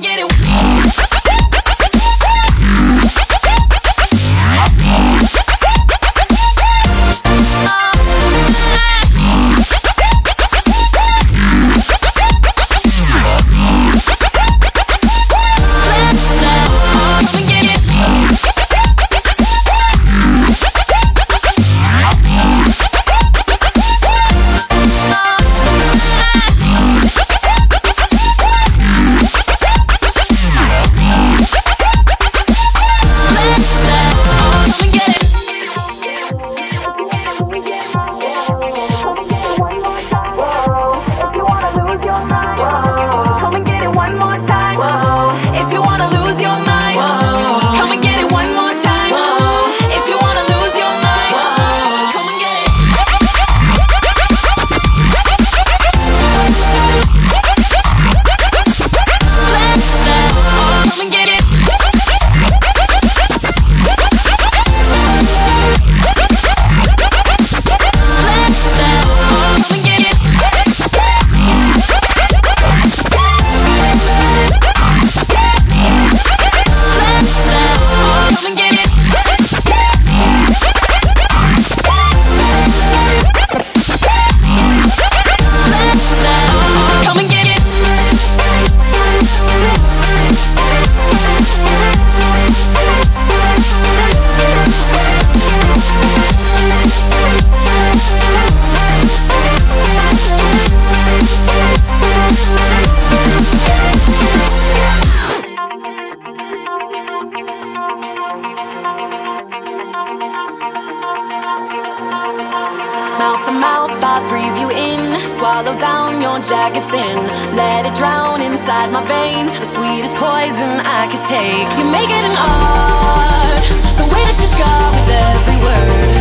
get it Mouth to mouth, I breathe you in. Swallow down your jagged sin. Let it drown inside my veins. The sweetest poison I could take. You make it an art. The way that you scar with every word.